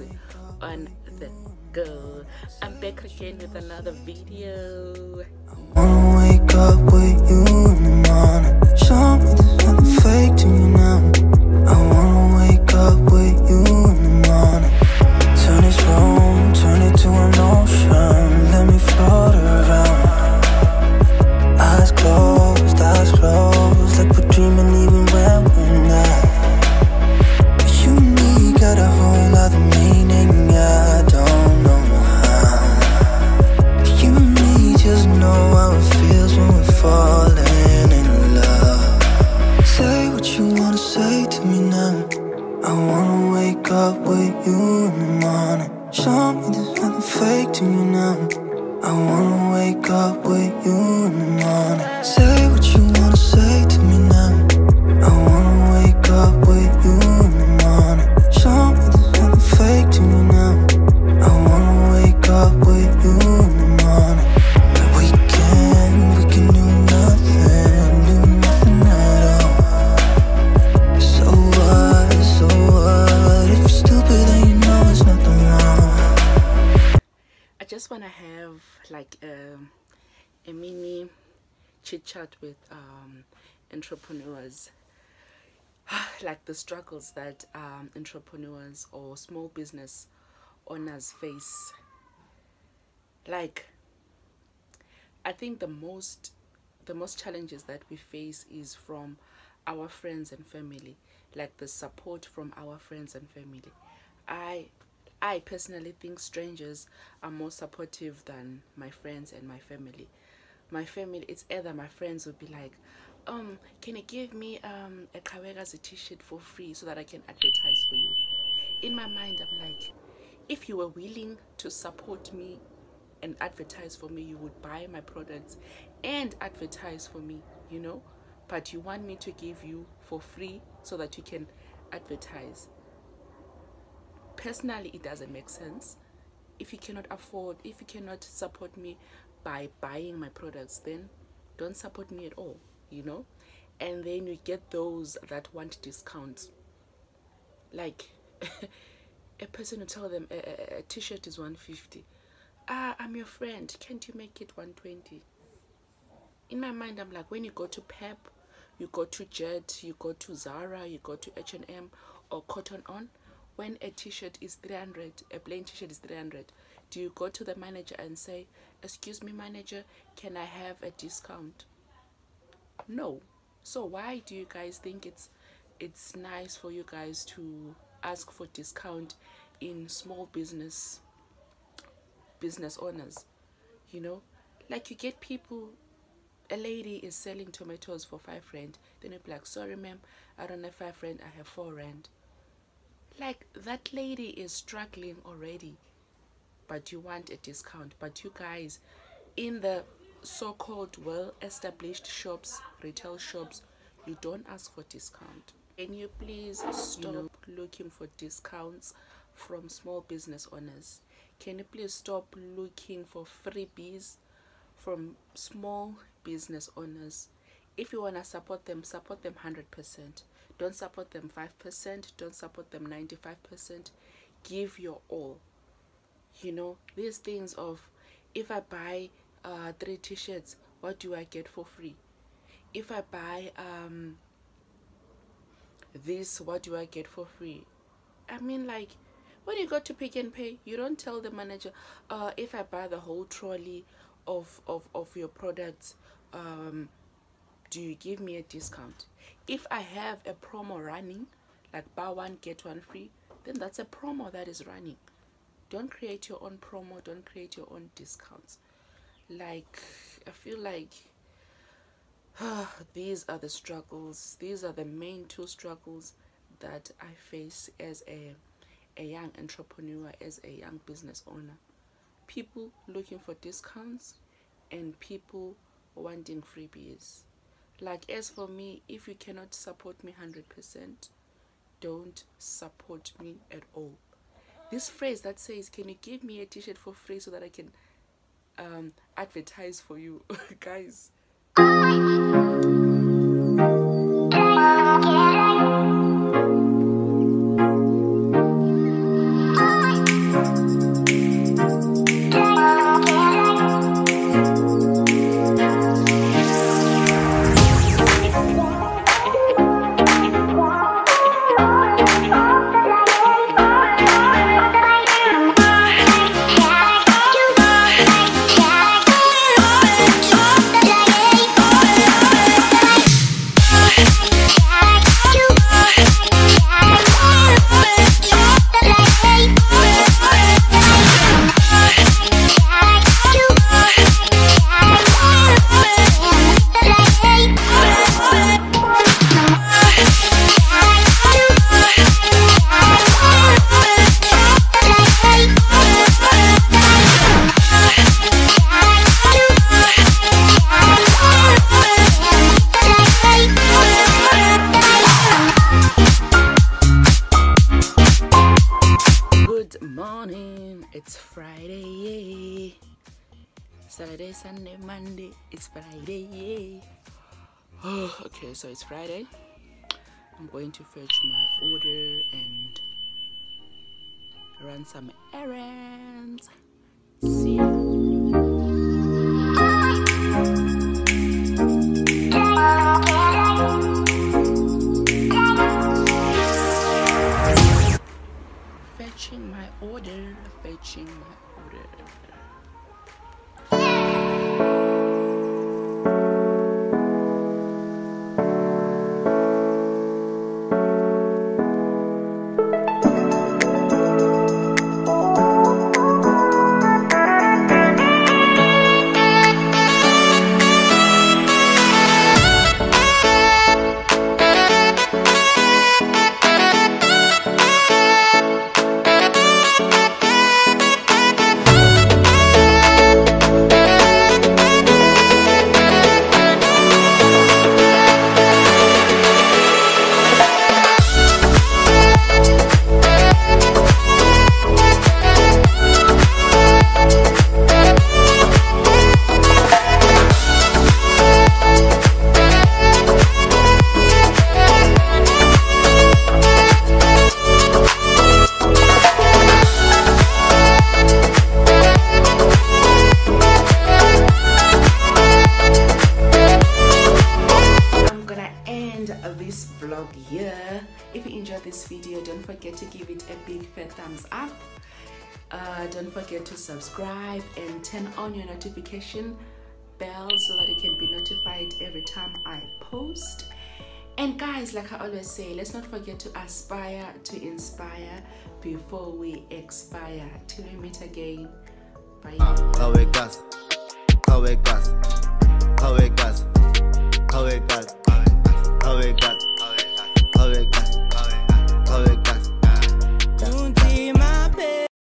vibes on the go. I'm back again with another video. I wanna wake up with you in the morning. Show me there's nothing fake to you now. I wanna just want to have like a, a mini chit chat with um, entrepreneurs, like the struggles that um, entrepreneurs or small business owners face. Like, I think the most the most challenges that we face is from our friends and family, like the support from our friends and family. I I personally think strangers are more supportive than my friends and my family. My family, it's either my friends would be like, um, can you give me um a Qhawekazi t-shirt for free so that I can advertise for you? In my mind, I'm like, if you were willing to support me and advertise for me, you would buy my products and advertise for me, you know? But you want me to give you for free so that you can advertise personally it doesn't make sense. If you cannot afford if you cannot support me by buying my products then don't support me at all you know? And then you get those that want discounts. Like a person will tell them a, a, a t-shirt is 150 ah i'm your friend. Can't you make it 120 in my mind i'm like when you go to pep you go to jet you go to zara you go to h&m or cotton on when a t-shirt is 300 a plain t-shirt is 300 do you go to the manager and say excuse me manager can i have a discount? No. So why do you guys think it's it's nice for you guys to ask for discount in small business business owners you know? Like you get people a lady is selling tomatoes for five rand then you'll be like sorry ma'am i don't have five rand i have four rand like that lady is struggling already but you want a discount. But you guys in the so-called well-established shops retail shops you don't ask for discount. Can you please stop looking for discounts from small business owners? Can you please stop looking for freebies from small business owners if you want to support them support them 100% don't support them 5% don't support them 95% give your all. You know these things of if i buy uh, three t-shirts what do i get for free? If i buy um this what do i get for free? I mean like when you go to Pick n Pay you don't tell the manager uh if i buy the whole trolley of of, of your products um do you give me a discount? If i have a promo running like buy one get one free then that's a promo that is running. Don't create your own promo don't create your own discounts. Like i feel like these are the struggles these are the main two struggles that i face as a a young entrepreneur as a young business owner. People looking for discounts and people wanting freebies like as for me if you cannot support me 100% don't support me at all. This phrase that says can you give me a t-shirt for free so that i can um advertise for you? Guys Saturday, Sunday, Monday, it's Friday. Okay, so it's Friday. I'm going to fetch my order and run some errands. click thumbs up. Uh, don't forget to subscribe and turn on your notification bell so that you can be notified every time I post. And guys, like I always say, let's not forget to aspire to inspire before we expire. Till we meet again. Bye.